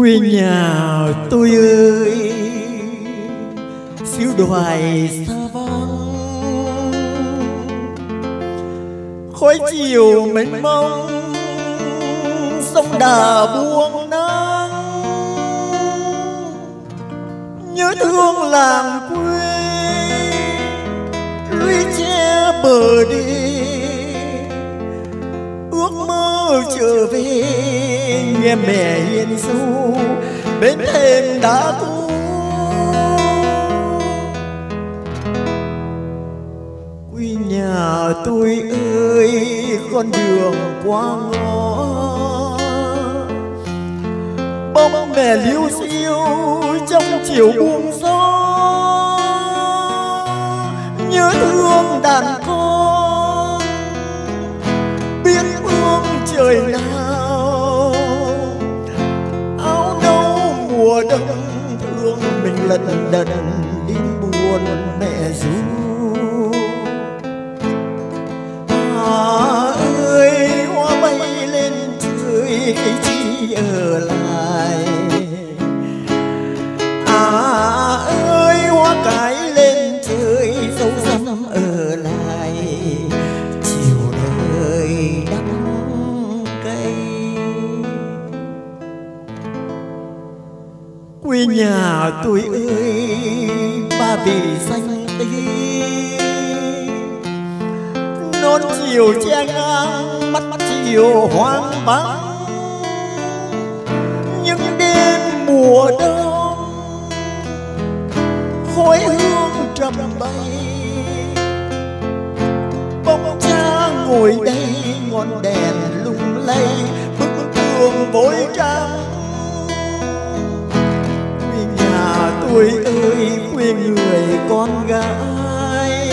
quê nhà tôi ơi, xíu đoài xa vắng khói chiều mênh mông, sông đà buông nắng nhớ thương làng quê lũy che bờ đi. Mẹ hiền du bên thềm đã tu quy nhà tôi ơi, con đường qua ngõ. Bóng mẹ liêu xiêu trong chiều buông gió. Nhớ thương đàn con, biết phương trời nào let the quê nhà tôi ơi ba vì xanh tím nón chiều che ngang mắt chiều hoang vắng những đêm mùa đông khói hương trầm bay. Bóng cha ngồi đây ngọn đèn lung lay bức tường vội trắng ôi tôi ơi quê người con gái.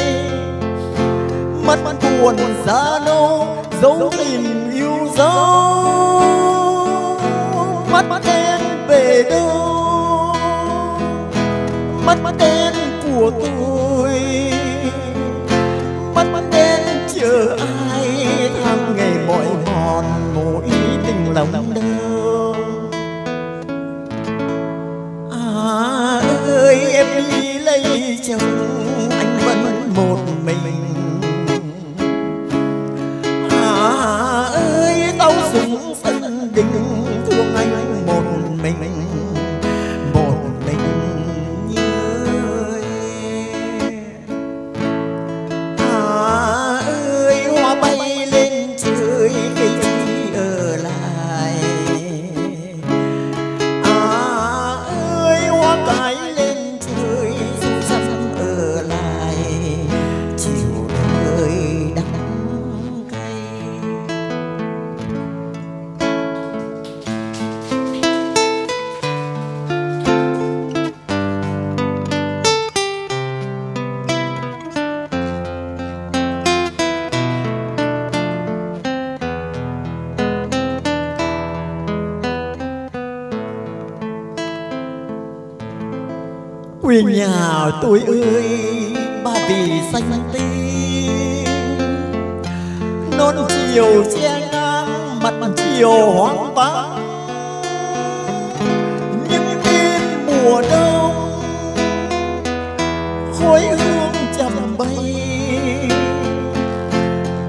Mắt buồn giá nâu dấu tình yêu dấu. Mắt đen về đâu mắt đen của tôi. Mắt đen chờ ai? Châu. Anh vẫn một quê nhà tôi ơi ba vì xanh tím. Nón chiều che ngang mặt chiều hoang vắng. Những đêm mùa đông khói hương trầm bay.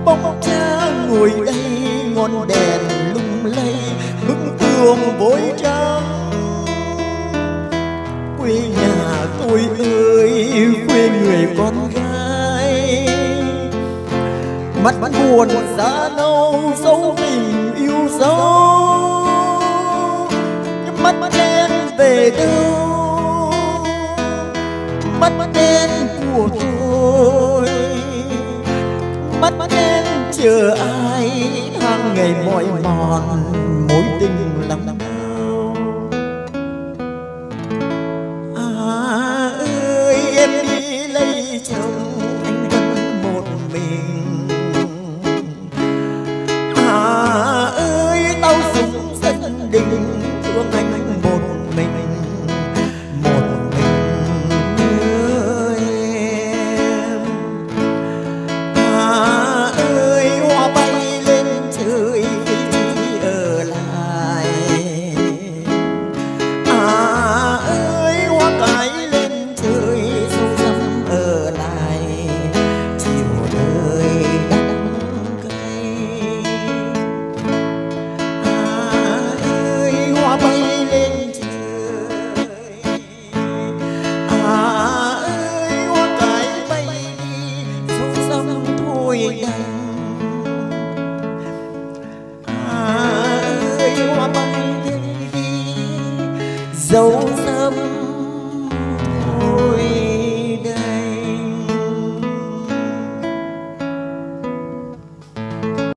Bóng cha ngồi đây ngọn đèn lung lay bức tường vội trắng quê nhà tôi ơi quê người con gái. Mắt buồn, giá nâu dấu tình yêu dấu. Mắt đen về đâu. Mắt đen của tôi. Mắt đen chờ ai, hàng ngày mỏi mòn, mối tình lắm. Dấu dâm.